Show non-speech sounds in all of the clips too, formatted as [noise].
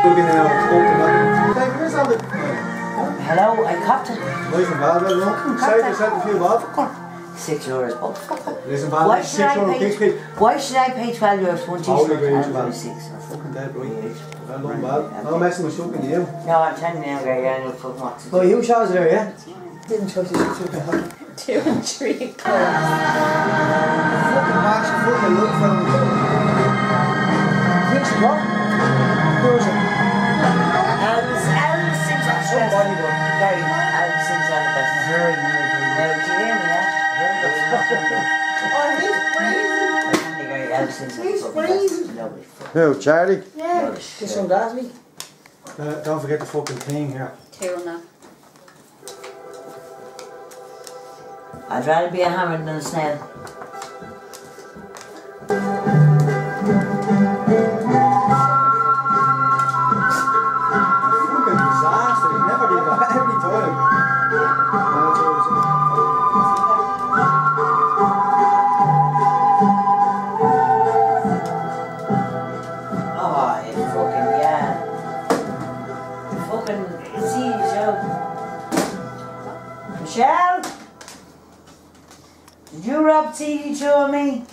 Hello, I copped it. Nice and bad, everyone. Save yourself a few bob. Six euros, but fuck it. Listen, man, why, should euro pay, why should I pay 12 euros for one t-shirt and only six? I'm fucking dead, right? I'm not messing with something you. No, I'm telling you, okay, yeah, no fucking what's it. Well, you chose there, yeah? Didn't chose you, Two and three. Fucking match, fucking look from... Which one? Oh, he's freezing. I tell you, Gary, Alice sings on the He's freezing. best. Nobody fucking Who, Charlie? Yeah. knows. This one, that's me. Uh, don't forget the fucking thing here. Two and a. I'd rather be a hammer than a snail. Did you rob CD2 of me?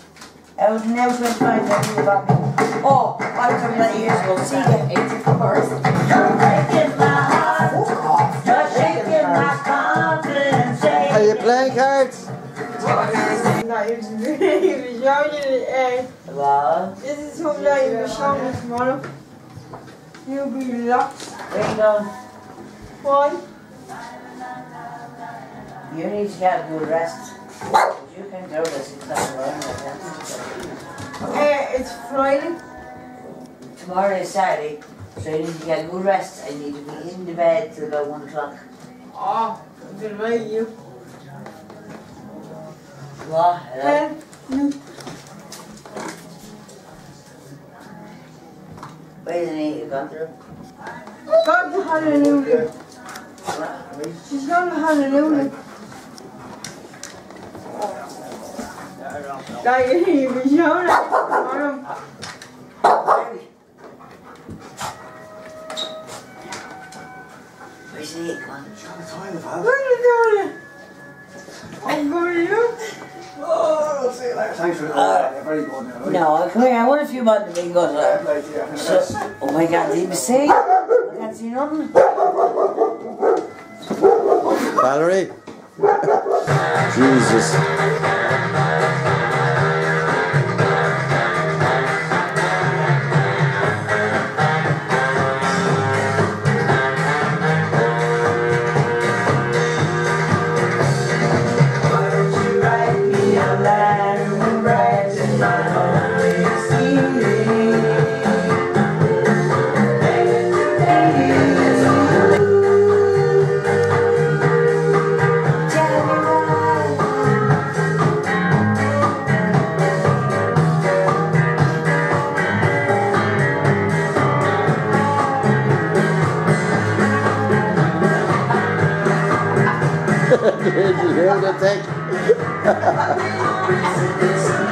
Out and out went fine, then you got me. Oh, I was coming out years ago, see ya. Eight course. You're breaking my heart. You're shaking my confidence. Are you playing cards? No, he was, he was showing you, uh, Well, this is something that he was showing me tomorrow. You'll be locked. where you going? Why? You need to get a good rest. You can go to six o'clock around like that. Uh, it's Friday. Tomorrow is Saturday, so you need to get a good rest. I need to be in the bed till about one o'clock. Oh, I'm gonna wait you. What? Hello? Uh, Where's the name you gone through? God, the hallelujah. She's going to hallelujah. Like, he was showing. Where's the name? Come on. The toilet, Val. What are you doing? I'm going you. Oh, I'll see you later. Thanks for the call. You're very good now. No, come here. I want a few more to be good. Fair play. So, oh my God, did you see? I can't see nothing. Valerie? Jesus. [laughs] Did you hear the thing? [laughs] Why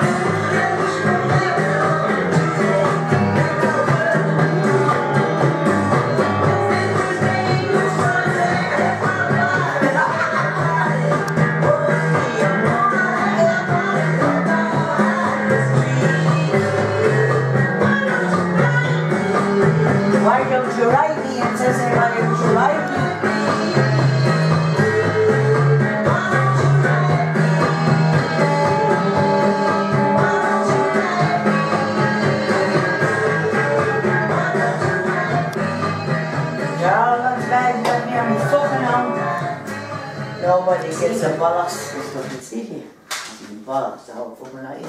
home. Nobody gets a. This fucking city. Fucking bollocks the whole fucking night.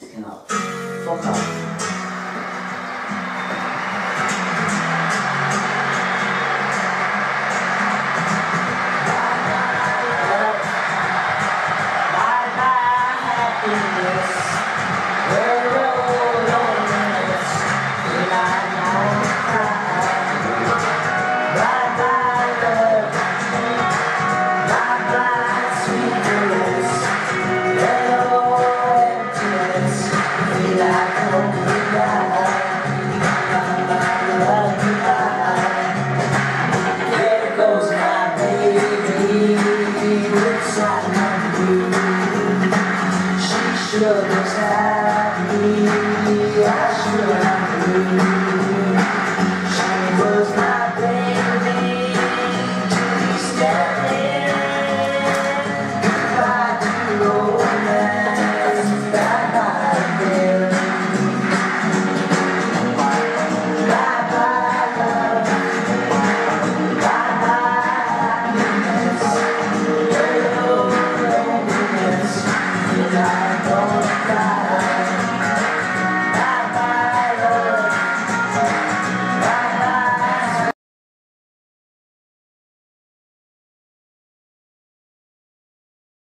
It's kind of fuck